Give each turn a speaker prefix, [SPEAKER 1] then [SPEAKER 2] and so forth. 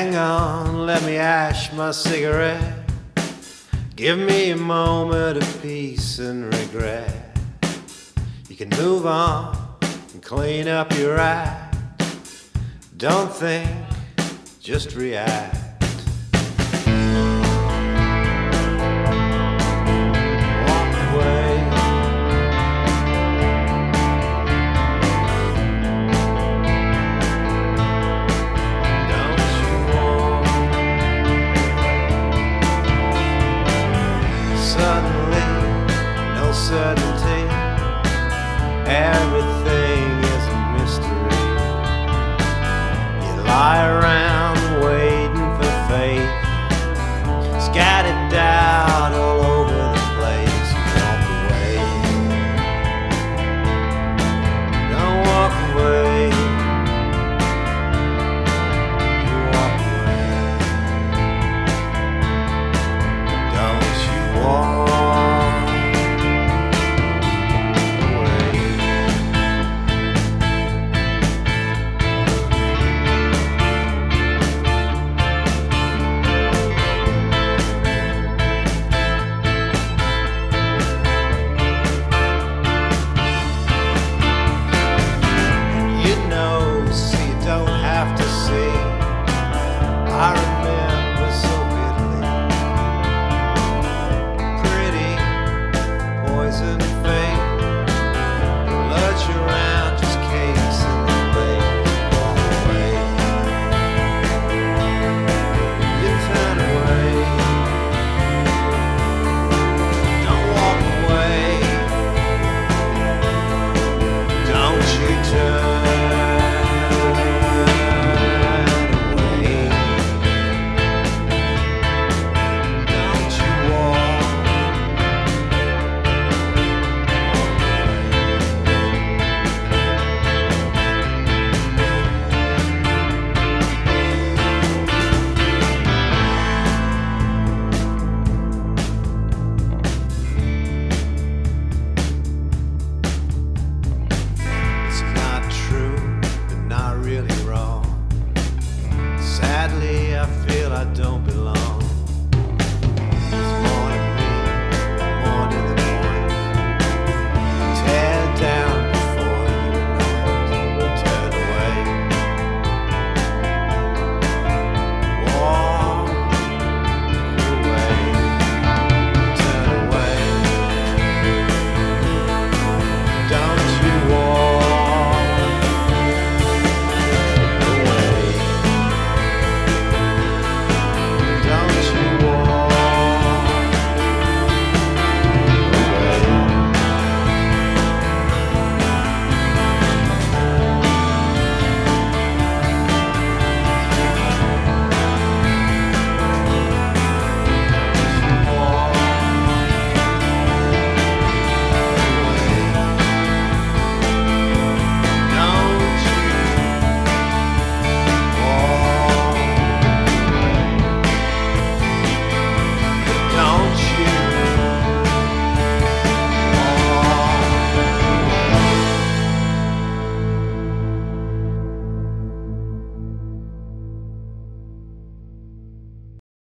[SPEAKER 1] Hang on, let me ash my cigarette. Give me a moment of peace and regret. You can move on and clean up your act. Don't think, just react. poison I